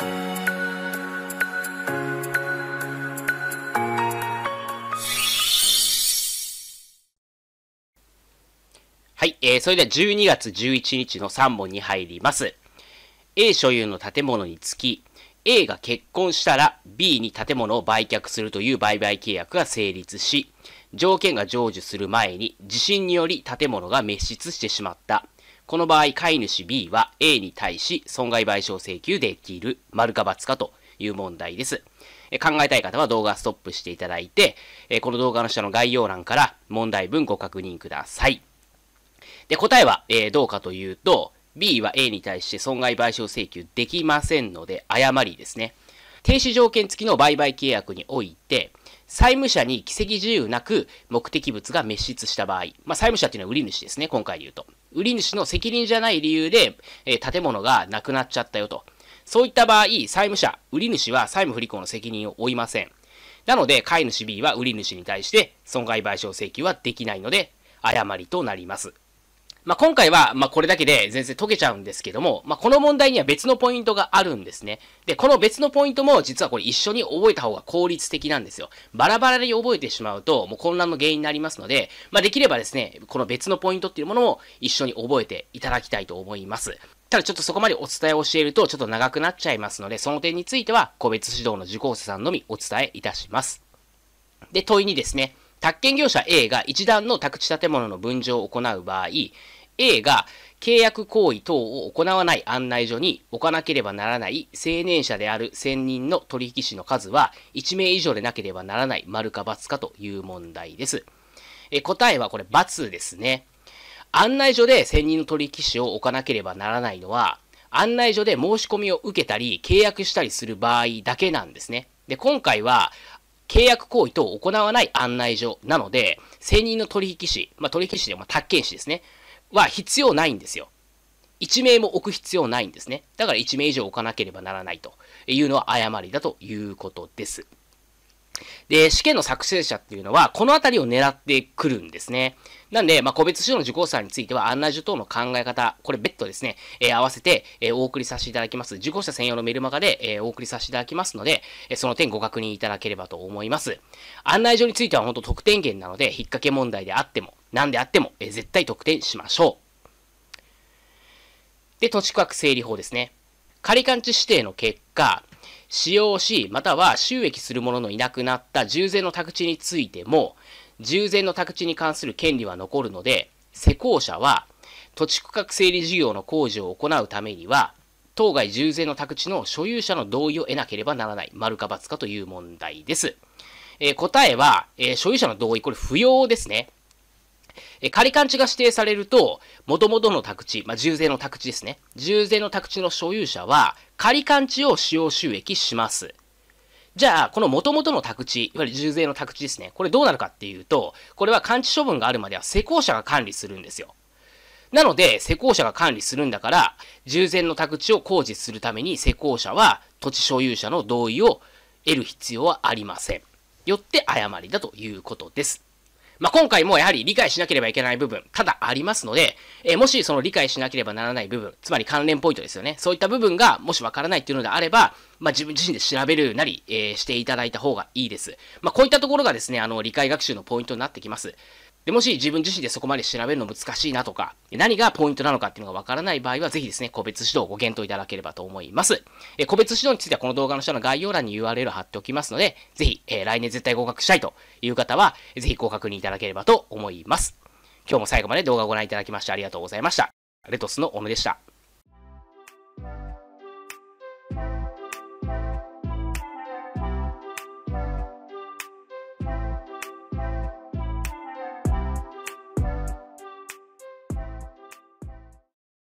はい、えー、それでは12月11日の3問に入ります。A 所有の建物につき、A が結婚したら B に建物を売却するという売買契約が成立し、条件が成就する前に地震により建物が滅失してしまった。この場合、飼い主 B は A に対し損害賠償請求できる、丸か×かという問題です。考えたい方は動画ストップしていただいて、この動画の下の概要欄から問題文ご確認ください。で、答えは、え、どうかというと、B は A に対して損害賠償請求できませんので、誤りですね。停止条件付きの売買契約において、債務者に奇跡自由なく目的物が滅失した場合、まあ、債務者っていうのは売り主ですね、今回で言うと。売り主の責任じゃない理由で、えー、建物がなくなっちゃったよと。そういった場合、債務者、売り主は債務不履行の責任を負いません。なので、買い主 B は売り主に対して損害賠償請求はできないので、誤りとなります。まあ、今回は、まこれだけで全然解けちゃうんですけども、まあ、この問題には別のポイントがあるんですね。で、この別のポイントも実はこれ一緒に覚えた方が効率的なんですよ。バラバラに覚えてしまうと、もう混乱の原因になりますので、まあ、できればですね、この別のポイントっていうものも一緒に覚えていただきたいと思います。ただちょっとそこまでお伝えを教えるとちょっと長くなっちゃいますので、その点については個別指導の受講者さんのみお伝えいたします。で、問いにですね、宅建業者 A が一段の宅地建物の分譲を行う場合、A が契約行為等を行わない案内所に置かなければならない青年者である専任の取引士の数は1名以上でなければならない丸か×かという問題です。え答えはこれ×ですね。案内所で専任の取引士を置かなければならないのは案内所で申し込みを受けたり契約したりする場合だけなんですね。で、今回は契約行為等を行わない案内所なので、専任の取引士、まあ、取引士でも宅建士ですね。は必要ないんですよ。1名も置く必要ないんですね。だから1名以上置かなければならないというのは誤りだということです。で、試験の作成者っていうのは、このあたりを狙ってくるんですね。なんで、まあ、個別指導の受講者については、案内所等の考え方、これ別途ですね、えー、合わせて、えー、お送りさせていただきます。受講者専用のメルマガで、えー、お送りさせていただきますので、えその点ご確認いただければと思います。案内所については本当得点源なので、引っ掛け問題であっても、何であっても、え絶対得点しましょう。で、土地区画整理法ですね。仮勘地指定の結果、使用し、または収益する者のいなくなった従前の宅地についても、従前の宅地に関する権利は残るので、施工者は土地区画整理事業の工事を行うためには、当該従前の宅地の所有者の同意を得なければならない、丸か×かという問題です。えー、答えは、えー、所有者の同意、これ不要ですね。え仮勘地が指定されると、元々の宅地、まあ、従前の宅地ですね。従前の宅地の所有者は、仮勘地を使用収益します。じゃあ、この元々の宅地、いわゆる従前の宅地ですね。これどうなるかっていうと、これは勘地処分があるまでは施工者が管理するんですよ。なので、施工者が管理するんだから、従前の宅地を工事するために施工者は土地所有者の同意を得る必要はありません。よって誤りだということです。まあ、今回もやはり理解しなければいけない部分、ただありますので、えー、もしその理解しなければならない部分、つまり関連ポイントですよね。そういった部分がもしわからないっていうのであれば、まあ、自分自身で調べるなり、えー、していただいた方がいいです。まあ、こういったところがですね、あの、理解学習のポイントになってきます。でもし自分自身でそこまで調べるの難しいなとか、何がポイントなのかっていうのがわからない場合は、ぜひですね、個別指導をご検討いただければと思います。え個別指導についてはこの動画の下の概要欄に URL を貼っておきますので、ぜひ、えー、来年絶対合格したいという方は、ぜひご確認いただければと思います。今日も最後まで動画をご覧いただきましてありがとうございました。レトスのオムでした。